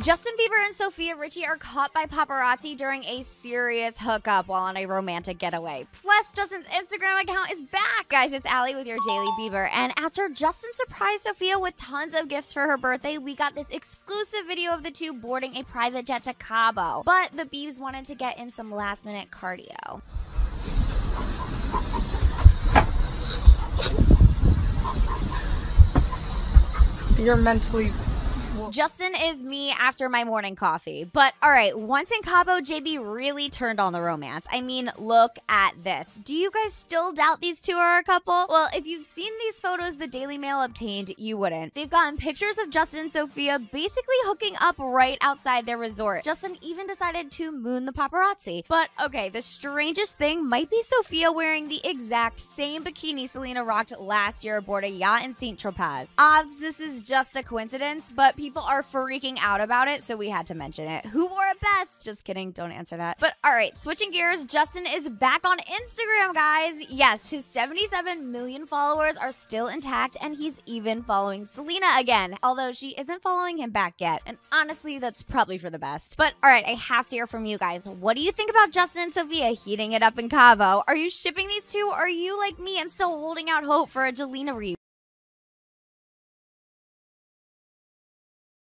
Justin Bieber and Sofia Richie are caught by paparazzi during a serious hookup while on a romantic getaway. Plus, Justin's Instagram account is back. Guys, it's Allie with your Daily Bieber. And after Justin surprised Sofia with tons of gifts for her birthday, we got this exclusive video of the two boarding a private jet to Cabo. But the Biebs wanted to get in some last minute cardio. You're mentally Justin is me after my morning coffee. But all right, once in Cabo, JB really turned on the romance. I mean, look at this. Do you guys still doubt these two are a couple? Well, if you've seen these photos the Daily Mail obtained, you wouldn't. They've gotten pictures of Justin and Sofia basically hooking up right outside their resort. Justin even decided to moon the paparazzi. But okay, the strangest thing might be Sofia wearing the exact same bikini Selena rocked last year aboard a yacht in St. Tropez. Obs, this is just a coincidence, but people are freaking out about it, so we had to mention it. Who wore it best? Just kidding, don't answer that. But all right, switching gears, Justin is back on Instagram, guys. Yes, his 77 million followers are still intact, and he's even following Selena again, although she isn't following him back yet. And honestly, that's probably for the best. But all right, I have to hear from you guys. What do you think about Justin and Sofia heating it up in Cabo? Are you shipping these two? Or are you like me and still holding out hope for a Jelena reunion?